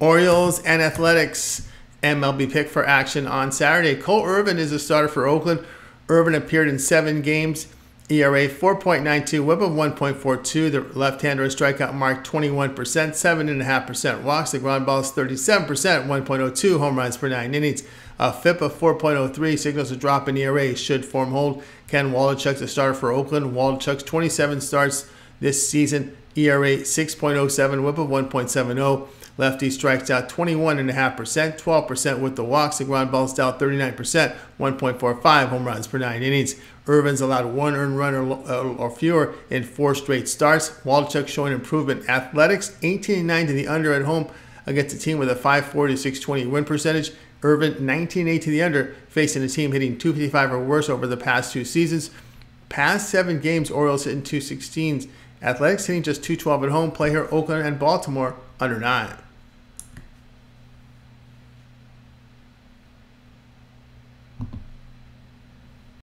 Orioles and Athletics MLB pick for action on Saturday. Cole Irvin is a starter for Oakland. Irvin appeared in seven games. ERA 4.92, whip of 1.42. The left-hander strikeout mark 21%, 7.5% walks. The ground balls 37%, 1.02 home runs per nine innings. A FIP of 4.03 signals a drop in ERA should form hold. Ken Waldichuk's a starter for Oakland. Waldichuk's 27 starts this season. ERA 6.07, whip of 1.70. Lefty strikes out 21.5%, 12% with the walks. The ground balls down 39%, 1.45 home runs per nine innings. Irvin's allowed one earned run or, uh, or fewer in four straight starts. Waldichuk showing improvement. Athletics 18-9 to the under at home against a team with a 540 620 win percentage. Irvin 19-8 to the under, facing a team hitting 255 or worse over the past two seasons. Past seven games, Orioles hitting 216s. Athletics hitting just 212 at home. Play here Oakland and Baltimore under nine.